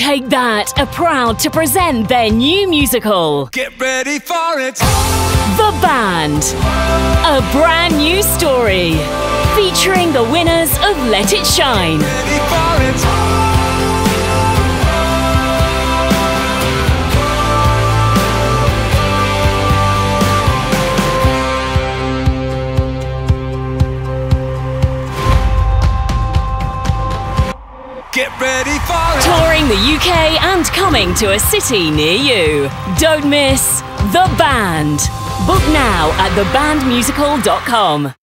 Take That are proud to present their new musical, Get ready for it. The Band. A brand new story featuring the winners of Let It Shine. Get ready for. Touring the UK and coming to a city near you. Don't miss The Band. Book now at thebandmusical.com.